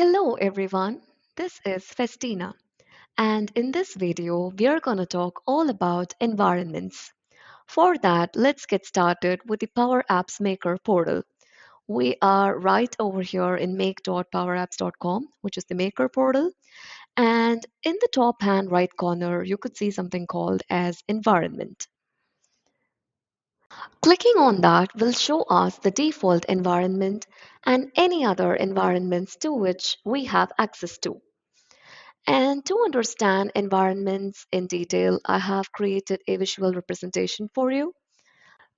Hello everyone, this is Festina and in this video we are going to talk all about environments. For that, let's get started with the Power Apps Maker portal. We are right over here in make.powerapps.com, which is the Maker portal. And in the top hand right corner, you could see something called as environment. Clicking on that will show us the default environment and any other environments to which we have access to. And to understand environments in detail, I have created a visual representation for you.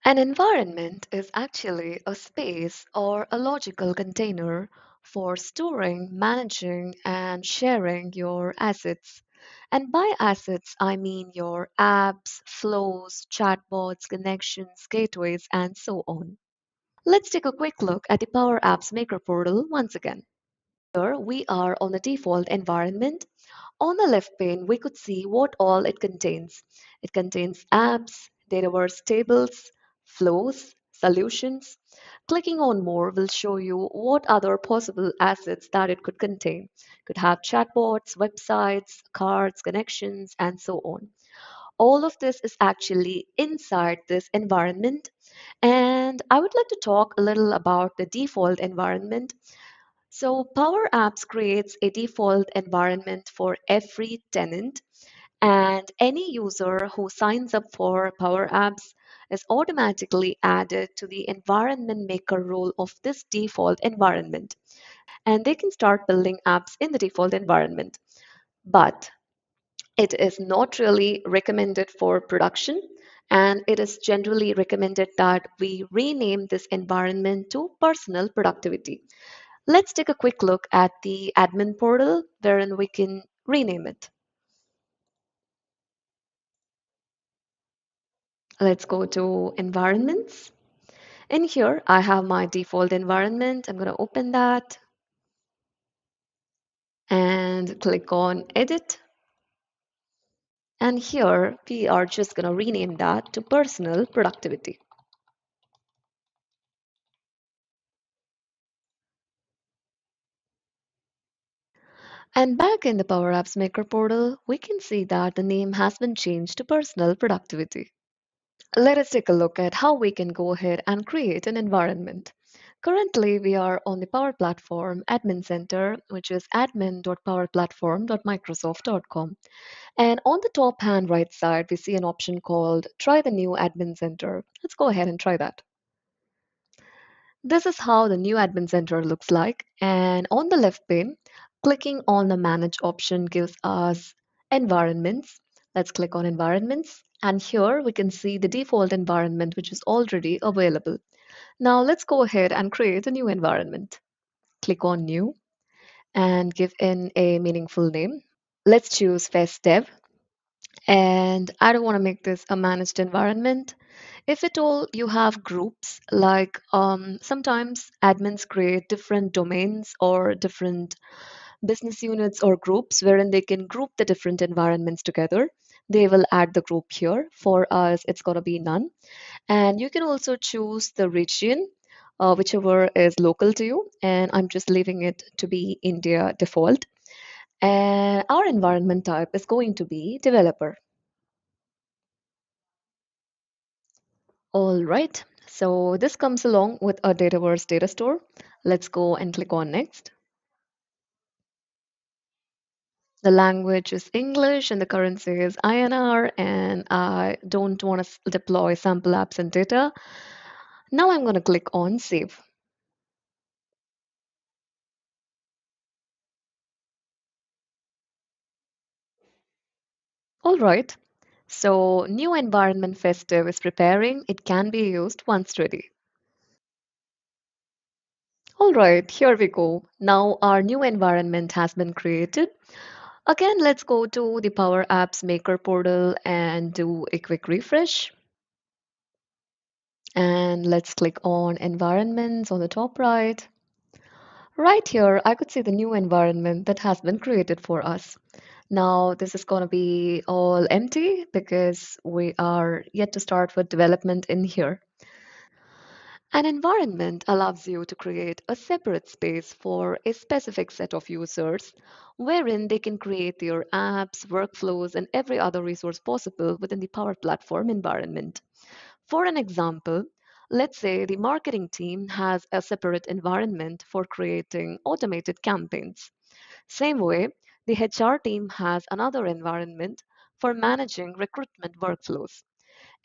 An environment is actually a space or a logical container for storing, managing, and sharing your assets. And by assets, I mean your apps, flows, chatbots, connections, gateways, and so on. Let's take a quick look at the Power Apps Maker portal once again. Here we are on the default environment. On the left pane, we could see what all it contains. It contains apps, Dataverse tables, flows, solutions. Clicking on more will show you what other possible assets that it could contain. Could have chatbots, websites, cards, connections, and so on. All of this is actually inside this environment. And I would like to talk a little about the default environment. So Power Apps creates a default environment for every tenant and any user who signs up for Power Apps is automatically added to the environment maker role of this default environment. And they can start building apps in the default environment. But it is not really recommended for production and it is generally recommended that we rename this environment to personal productivity. Let's take a quick look at the admin portal wherein we can rename it. Let's go to environments. In here, I have my default environment. I'm going to open that and click on edit. And here we are just going to rename that to personal productivity. And back in the Power Apps Maker portal, we can see that the name has been changed to personal productivity. Let us take a look at how we can go ahead and create an environment. Currently, we are on the Power Platform Admin Center, which is admin.powerplatform.microsoft.com. And on the top hand right side, we see an option called Try the New Admin Center. Let's go ahead and try that. This is how the new Admin Center looks like. And on the left pane, clicking on the Manage option gives us environments. Let's click on environments. And here we can see the default environment, which is already available. Now let's go ahead and create a new environment. Click on New and give in a meaningful name. Let's choose FestDev. And I don't want to make this a managed environment. If at all you have groups, like um, sometimes admins create different domains or different business units or groups wherein they can group the different environments together they will add the group here. For us, it's going to be none. And you can also choose the region, uh, whichever is local to you. And I'm just leaving it to be India default. And our environment type is going to be developer. All right, so this comes along with a Dataverse data store. Let's go and click on next. The language is English and the currency is INR and I don't want to deploy sample apps and data. Now I'm going to click on save. All right, so new environment FestDev is preparing. It can be used once ready. All right, here we go. Now our new environment has been created. Again, let's go to the Power Apps Maker portal and do a quick refresh. And let's click on environments on the top right. Right here, I could see the new environment that has been created for us. Now, this is going to be all empty because we are yet to start with development in here. An environment allows you to create a separate space for a specific set of users wherein they can create their apps, workflows, and every other resource possible within the Power Platform environment. For an example, let's say the marketing team has a separate environment for creating automated campaigns. Same way, the HR team has another environment for managing recruitment workflows.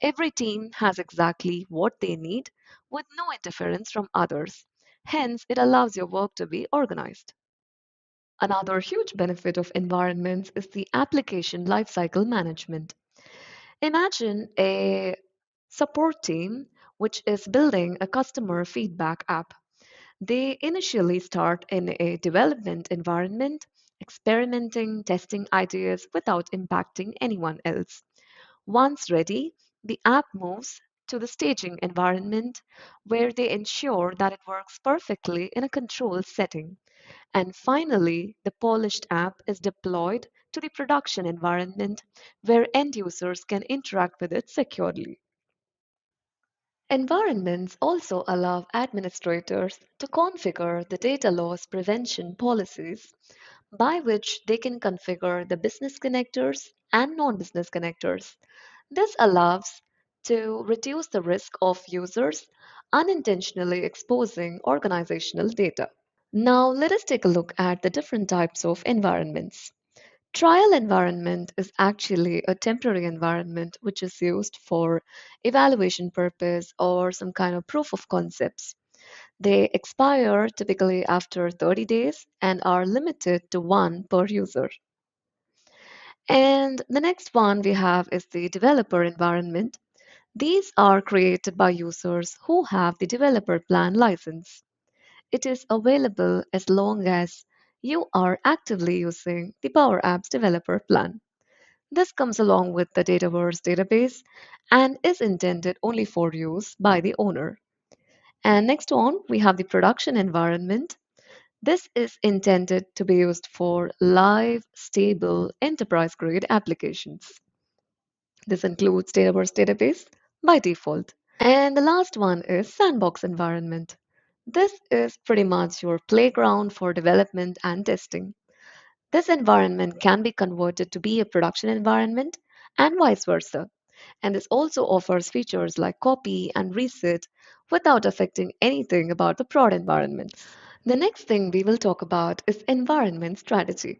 Every team has exactly what they need with no interference from others. Hence, it allows your work to be organized. Another huge benefit of environments is the application lifecycle management. Imagine a support team which is building a customer feedback app. They initially start in a development environment, experimenting, testing ideas without impacting anyone else. Once ready, the app moves to the staging environment where they ensure that it works perfectly in a controlled setting. And finally, the polished app is deployed to the production environment where end users can interact with it securely. Environments also allow administrators to configure the data loss prevention policies by which they can configure the business connectors and non-business connectors. This allows to reduce the risk of users unintentionally exposing organizational data. Now let us take a look at the different types of environments. Trial environment is actually a temporary environment which is used for evaluation purpose or some kind of proof of concepts. They expire typically after 30 days and are limited to one per user. And the next one we have is the developer environment. These are created by users who have the developer plan license. It is available as long as you are actively using the Power Apps developer plan. This comes along with the Dataverse database and is intended only for use by the owner. And next on, we have the production environment. This is intended to be used for live, stable, enterprise-grade applications. This includes Dataverse database by default. And the last one is sandbox environment. This is pretty much your playground for development and testing. This environment can be converted to be a production environment and vice versa. And this also offers features like copy and reset without affecting anything about the prod environment. The next thing we will talk about is environment strategy.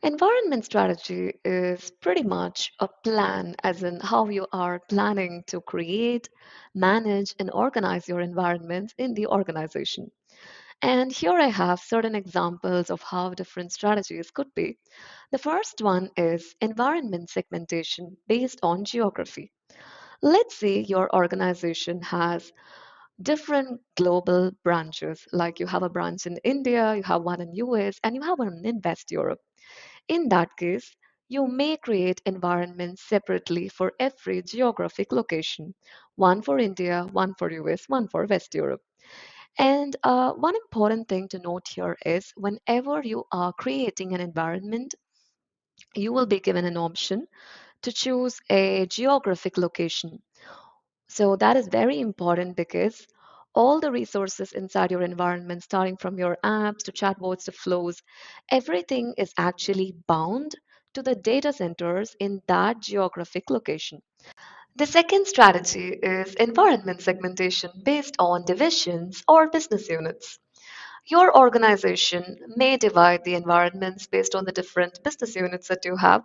Environment strategy is pretty much a plan, as in how you are planning to create, manage, and organize your environments in the organization. And here I have certain examples of how different strategies could be. The first one is environment segmentation based on geography. Let's say your organization has different global branches, like you have a branch in India, you have one in US, and you have one in West Europe. In that case, you may create environments separately for every geographic location, one for India, one for US, one for West Europe. And uh, one important thing to note here is whenever you are creating an environment, you will be given an option to choose a geographic location. So that is very important because all the resources inside your environment, starting from your apps to chatbots to flows, everything is actually bound to the data centers in that geographic location. The second strategy is environment segmentation based on divisions or business units. Your organization may divide the environments based on the different business units that you have.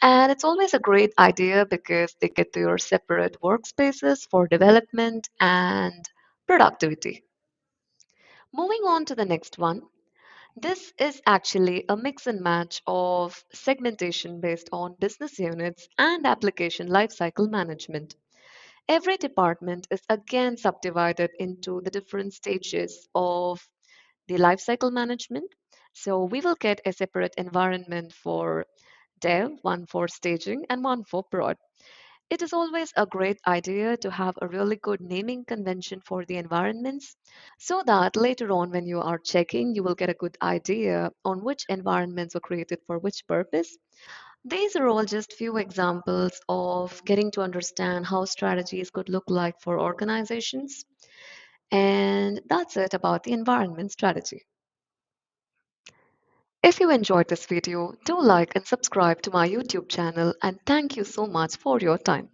And it's always a great idea because they get to your separate workspaces for development and productivity. Moving on to the next one. This is actually a mix and match of segmentation based on business units and application lifecycle management. Every department is again subdivided into the different stages of the lifecycle management. So we will get a separate environment for dev, one for staging, and one for prod. It is always a great idea to have a really good naming convention for the environments so that later on, when you are checking, you will get a good idea on which environments were created for which purpose. These are all just few examples of getting to understand how strategies could look like for organizations. And that's it about the environment strategy. If you enjoyed this video, do like and subscribe to my YouTube channel and thank you so much for your time.